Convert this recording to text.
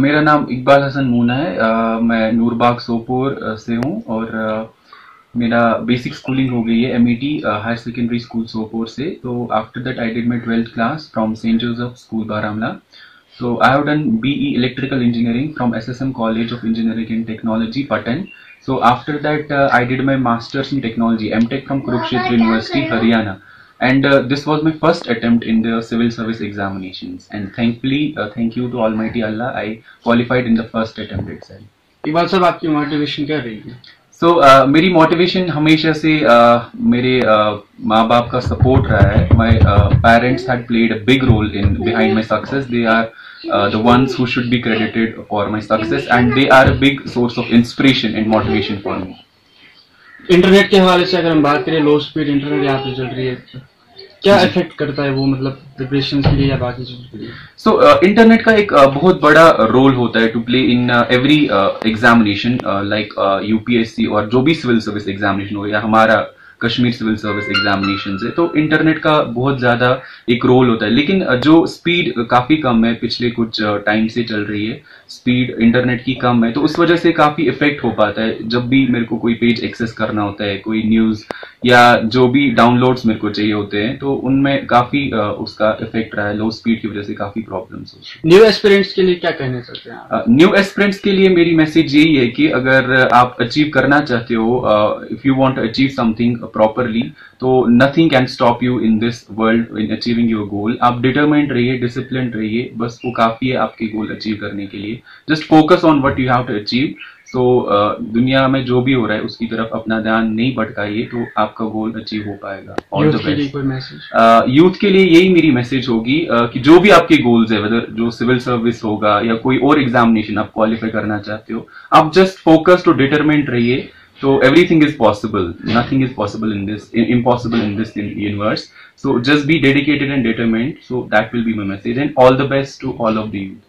मेरा नाम इकबाल हसन मूना है। आ, मैं नूरबाग सोपोर से हूँ और आ, मेरा बेसिक स्कूलिंग हो गई है M E higher secondary school Sopore से। तो after that I did my twelfth class from Saint Joseph school Baramulla. So I have done B E electrical engineering from S S M college of engineering and technology Pattan so after that I did my masters in technology M tech from Kurukshetra university Haryana And uh, this was my first attempt in the civil service examinations. And thankfully, uh, thank you to Almighty Allah, I qualified in the first attempt itself. Iqbal साहब आपकी motivation क्या रही है सो so, uh, मेरी motivation हमेशा से uh, मेरे uh, माँ बाप का सपोर्ट रहा है my parents had played a big role in behind my success they are the ones who should be credited for my success and they are a big source of inspiration and motivation for me internet के हवाले से अगर हम बात करें लो speed internet यहाँ पे चल रही है। क्या इफ़ेक्ट करता है वो मतलब प्रिपरेशन के लिए या बाकी चीज़ों के लिए? सो इंटरनेट का एक uh, बहुत बड़ा रोल होता है to play in every examination like UPSC और जो भी सिविल सर्विस एग्जामिनेशन हो या हमारा कश्मीर सिविल सर्विस एग्जामिनेशन से तो इंटरनेट का बहुत ज़्यादा एक रोल होता है। लेकिन जो स्पीड काफ़ी कम है पिछले कुछ टाइम से चल रही है। स्पीड इंटरनेट की कम है तो उस वजह से काफ़ी इफ़ेक्ट हो पाता है। जब भी मेरे को कोई पेज एक्सेस करना होता है कोई न्यूज़ या जो भी डाउनलोड्स मेरे को चाहिए होते हैं तो उनमें काफ़ी उसका इफ़ेक्ट रहा है। लो स्पीड की वजह से काफ़ी प्रॉब्लम्स है न्यू एस्पिरेंट्स के लिए क्या कहना चाहते हैं न्यू एस्पिरेंट्स के लिए मेरी मैसेज यही है कि अगर आप अचीव करना चाहते हो if you want to achieve something properly तो nothing can stop you in this world in achieving your goal आप डिटरमेंट रहिए डिसिप्लिन रहिए बस वो काफ़ी है आपके गोल अचीव करने के लिए. Just focus on what you have to achieve so दुनिया में जो भी हो रहा है उसकी तरफ़ अपना ध्यान नहीं भटकाइए तो आपका गोल अचीव हो पाएगा. ऑल द यूथ के लिए बेस्ट यूथ के लिए यही मेरी मैसेज होगी uh, कि जो भी आपके गोल्स है वेदर जो सिविल सर्विस होगा या कोई और एग्जामिनेशन आप क्वालिफाई करना चाहते हो आप जस्ट फोकस्ड और डिटरमेंट रहिए. So everything is possible. Nothing is possible in this impossible in this universe. So just be dedicated and determined. So that will be my message. And all the best to all of youth